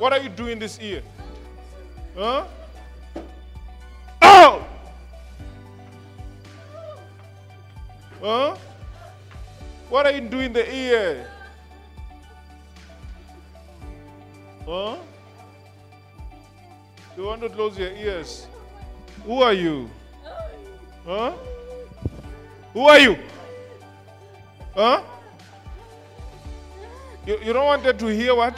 What are you doing this year? Huh? Oh! Huh? What are you doing the ear? Huh? You want to close your ears? Who are you? Huh? Who are you? Huh? You, you don't want to hear what?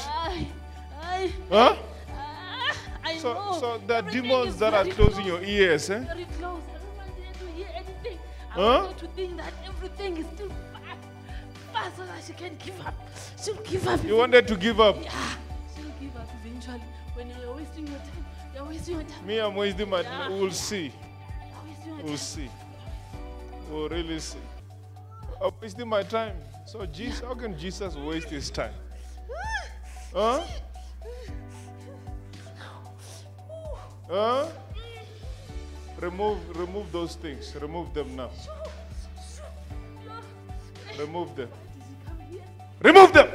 I, Huh? ah, I So, know. so the Everything demons that are closing close, your ears, eh? Very close. I don't want to hear anything. I Huh? want her to think that everything is still far, far so that she can give up. She'll give up. You wanted to give up. Yeah, she'll give up eventually. When you're wasting your time, you're wasting your time. Me, I'm wasting my Yeah. We'll see. We'll time. see. We'll really see. I'm wasting my time. So, Jesus, how can Jesus waste his time? Huh? Huh? Remove, remove those things. Remove them now. Remove them. Remove them.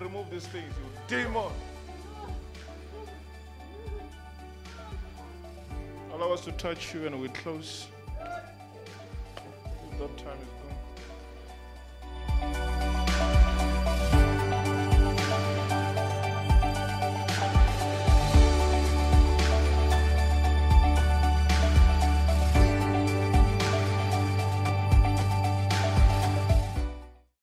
Remove these things, you demon. Allow us to touch you and we close. That time is.